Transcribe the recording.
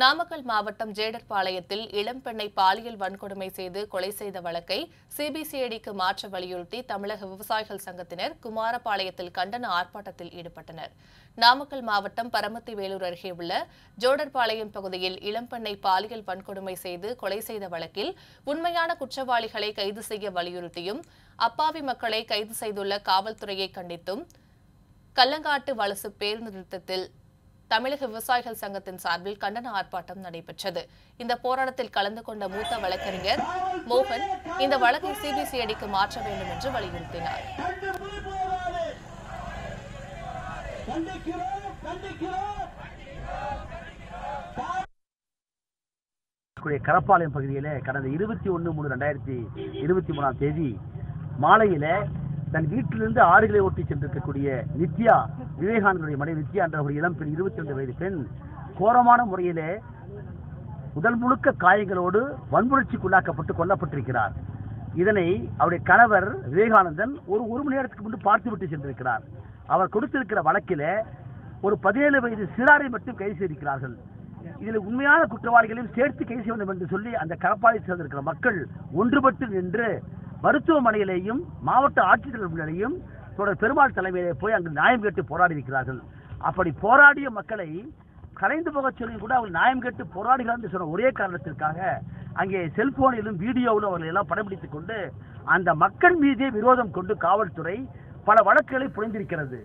நாமக்கல் மாவட்டம் ஜேடர்பாளையத்தில் இளம்பெண்ணை பாலியல் வன்கொடுமை செய்து கொலை செய்த வழக்கை சிபிசிஐடிக்கு மாற்ற வலியுறுத்தி தமிழக விவசாயிகள் சங்கத்தினர் குமாரபாளையத்தில் கண்டன ஆர்ப்பாட்டத்தில் ஈடுபட்டனர். நாமக்கல் மாவட்டம் பரமத்தி வேலூர் அருகே உள்ள ஜோடர்பாளையம் பகுதியில் இளம்பெண்ணை பாலியல் வன்கொடுமை செய்து கொலை செய்த வழக்கில் உண்மையான குற்றவாளிகளை கைது செய்ய வலியுறுத்தியும் அப்பாவி மக்களை கைது செய்துள்ள காவல்துறையை கண்டித்தும் கல்லங்காட்டு வலசு பேருந்து நிறுத்தத்தில் தமிழக விவசாயிகள் சங்கத்தின் சார்பில் கண்டன ஆர்ப்பாட்டம் நடைபெற்றது இந்த போராட்டத்தில் கலந்து கொண்ட மூத்த வழக்கறிஞர் மோகன் இந்த வழக்கை சிபிசிஐடிக்கு மாற்ற வேண்டும் என்று வலியுறுத்தினார் கூடிய கரப்பாளையம் பகுதியிலே கடந்த இருபத்தி ஒன்று மூணு ரெண்டாயிரத்தி இருபத்தி மூணாம் தேதி மாலையில் தன் வீட்டிலிருந்து ஆறுகளை ஓட்டி சென்றிருக்கக்கூடிய நித்யா விவேகானந்தனுடைய மனைவி நித்யா என்ற ஒரு இளம் பெண் இருபத்தி ரெண்டு வயது பெண் கோரமான முறையிலே உடல் முழுக்க காயங்களோடு வன்புணர்ச்சிக்குள்ளாக்கப்பட்டு கொல்லப்பட்டிருக்கிறார். இதனை அவருடைய கணவர் விவேகானந்தன் ஒரு ஒரு மணி நேரத்துக்கு முன்பு பார்த்துவிட்டு சென்றிருக்கிறார். அவர் கொடுத்திருக்கிற வழக்கிலே ஒரு பதினேழு வயது சிறாரை மட்டும் கைது செய்திருக்கிறார்கள். இதில் உண்மையான குற்றவாளிகளையும் சேர்த்து கைது செய்ய வேண்டும் என்று சொல்லி அந்த கரப்பாளை சேர்ந்திருக்கிற மக்கள் ஒன்றுபட்டு நின்று மருத்துவமனையிலேயும் மாவட்ட ஆட்சித்தலைவர்களையும் தொடர் பெருமாள் தலைமையிலே போய் அங்கு நியாயம் கேட்டு போராடி இருக்கிறார்கள் அப்படி போராடிய மக்களை கலைந்து போகச் சொல்லி கூட அவங்க நியாயம் கேட்டு போராடுகிறார் என்று சொன்ன ஒரே காரணத்திற்காக அங்கே செல்போனிலும் வீடியோவிலும் அவர்களை எல்லாம் படம்பிடித்துக் கொண்டு அந்த மக்கள் மீதே விரோதம் கொண்டு காவல்துறை பல வழக்குகளை புரிந்திருக்கிறது.